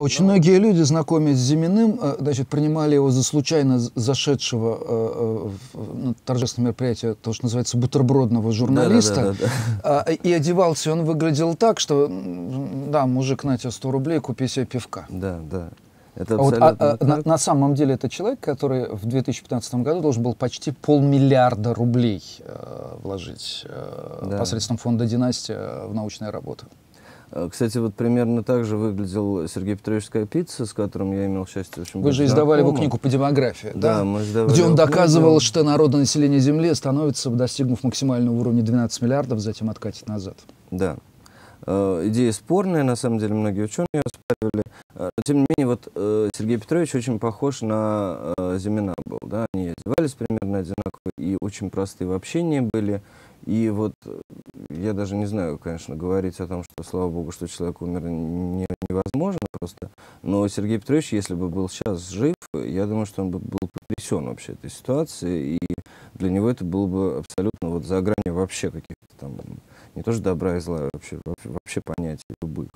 Очень многие люди, знакомясь с Зиминым, э, значит, принимали его за случайно зашедшего э, э, на торжественное мероприятие, то, что называется, бутербродного журналиста. Да, да, да, да. А, и одевался он выглядел так, что, да, мужик, на тебе 100 рублей, купи себе пивка. Да, да. Это а вот, а, а, на, на самом деле это человек, который в 2015 году должен был почти полмиллиарда рублей э, вложить э, да. посредством фонда «Династия» в научные работы. Э, кстати, вот примерно так же выглядел Сергей Петрович Скопица, с которым я имел счастье очень Вы же издавали его книгу по демографии, да? Да, мы издавали Где он доказывал, книгу. что народонаселение Земли становится, достигнув максимального уровня 12 миллиардов, затем откатит назад. Да. Э, идея спорная, на самом деле, многие ученые оспаривали. Э, но, тем не менее, вот Сергей Петрович очень похож на Зимина был, да? Они одевались примерно одинаково и очень простые в общении были. И вот э, я даже не знаю, конечно, говорить о том, что, слава богу, что человек умер не, невозможно просто. Но Сергей Петрович, если бы был сейчас жив, я думаю, что он бы был потрясен вообще этой ситуацией. И для него это было бы абсолютно вот за гранью вообще каких-то там, не то что добра и зла, а вообще, вообще, вообще понятий любых.